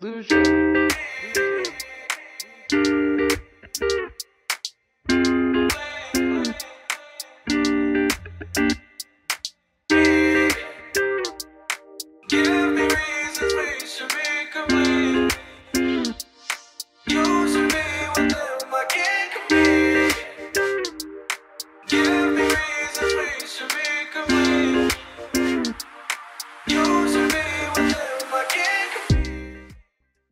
Lose. Give me reasons we should be complete. Use